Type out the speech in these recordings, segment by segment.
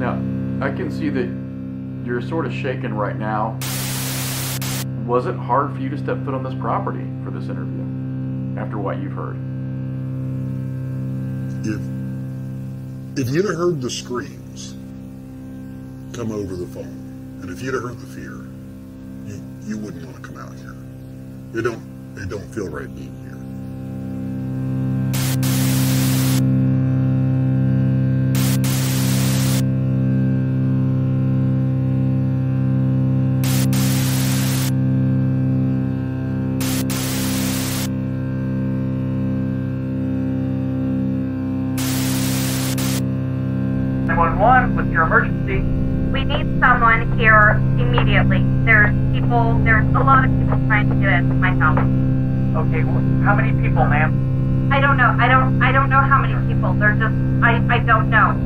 Now, I can see that you're sort of shaken right now. Was it hard for you to step foot on this property for this interview after what you've heard? If if you'd have heard the screams come over the phone, and if you'd have heard the fear, you you wouldn't want to come out here. It don't it don't feel right being here. Nine-one-one, what's your emergency? We need someone here immediately. There's people, there's a lot of people trying to get into my house. Okay, well, how many people, ma'am? I don't know. I don't. I don't know how many people. They're just. I. I don't know.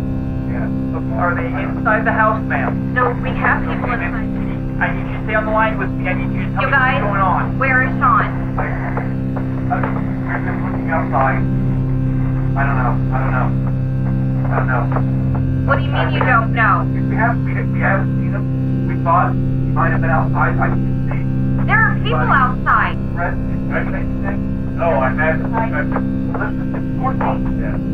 Yeah. Okay, Are they inside the house, ma'am? No, we have people Okay, inside. I need you to stay on the line with me. I need you to tell You me guys, what's going on. where is Sean? I, uh, I've been looking outside. I don't know. I don't know. I don't know. What do you mean you don't know? We we have we, we haven't seen him. We thought he might have been outside. I didn't see. There are people outside. Fred, did anything? No, I haven't. Listen, it's your fault.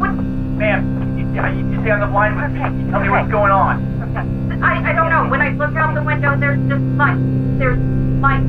What? Ma'am, you, you stay on the line with Okay, me. Tell me what's going on. Okay. I. I don't know. When I look out the window, there's just light. There's light